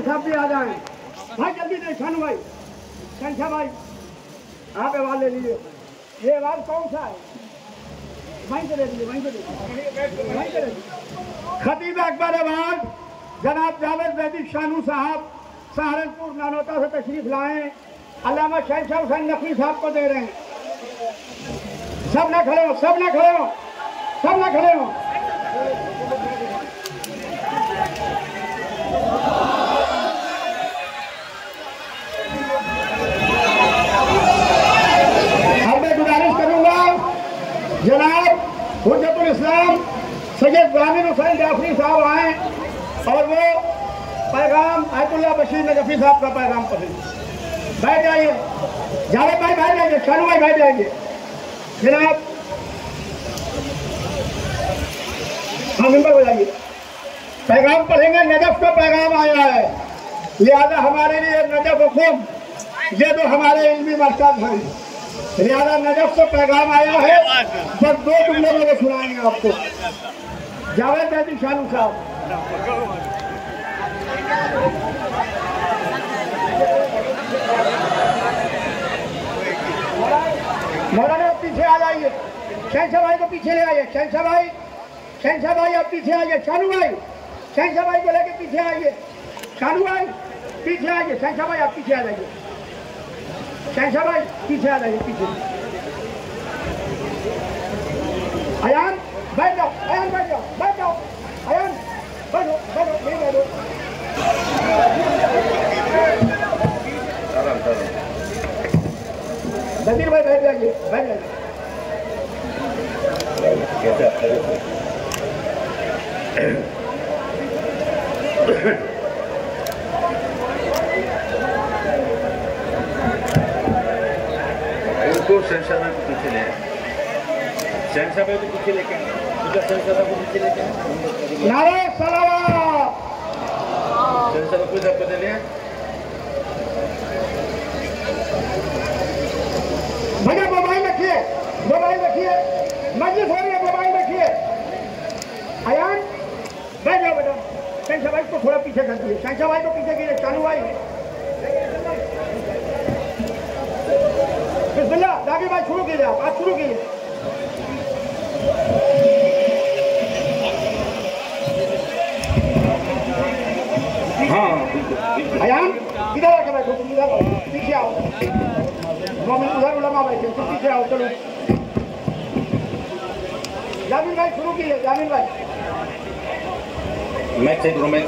साहब भी आ जाए। भाई, जल्दी भाई। भाई, आप अवाज ले लीजिए। ये कौन सा है? वहीं से ले लीजिए वहीं से ले वहीं से ले खतीब अकबर जनाब जावेद शानू साहब, सहारनपुर नानोता से तशरीफ़ लाए। अलामा शहशाह हुसैन नकवी साहब को दे रहे हैं। सब ना खड़े हो, सब ना खड़े हो, सब ना खड़े हो। इस्लाम सैयद ग्रामीण हुसैन जाफरी साहब आए और वो पैगाम आयतुल्ला बशीर नजफी साहब का पैगाम पढ़ें। बैठ जाइए। जावेद भाई, बैठ जाइए। शानू भाई, बैठ जाइए। जनाब हाँ मेंबर हो जाइए। पैगाम पढ़ेंगे, नजफ का पैगाम आया है। लिहाजा हमारे लिए नजफ हुकुम, ये तो हमारे इल्मी मरकज हैं। लिहाजा नजफ का पैगाम आया है बस दो जुमले में वो सुनाएँगे आपको। जावेद बैदी शानू साहब। मौलाना पीछे आ जाइए। शहशाह भाई को पीछे ले आइए। शहशाह भाई शहशाह भाई आप पीछे आइए। शानू भाई शहशाह भाई को लेके पीछे आइए। शानू भाई, पीछे आइए। शहशाह भाई आप पीछे आ जाइए। शहशाह भाई पीछे आ जाइए पीछे अयान बैठ जाओ अयान बैठ जाओ बैठ जाओ अयान बैठो बैठो यही बैठो नदीर भाई बैठ जाइए बैठ जाइए उनको शहशाह को पीछे ले शहशाह को पीछे लेके शहशाह को पीछे लेके नारे सलावत शहशाह को इधर को दे लिया भैया मोबाइल रखिए। मोबाइल रखिए। मस्जिद हो रही है मोबाइल रखिए। अयान बैठ जाओ बेटा। शहशाह भाई को थोड़ा पीछे कर दिए शहशाह भाई को पीछे कीजिए। चालू भाई। भाई शुरू कीजिए आप आज शुरू कीजिए। हाँ अयान इधर आके बैठो? तुम इधर पीछे आओ। मोमिन उधर उलमा बैठे तुम पीछे आओ, चलो। जामिन भाई, शुरू कीजिए, जामिन भाई। मैं करूँ, मैं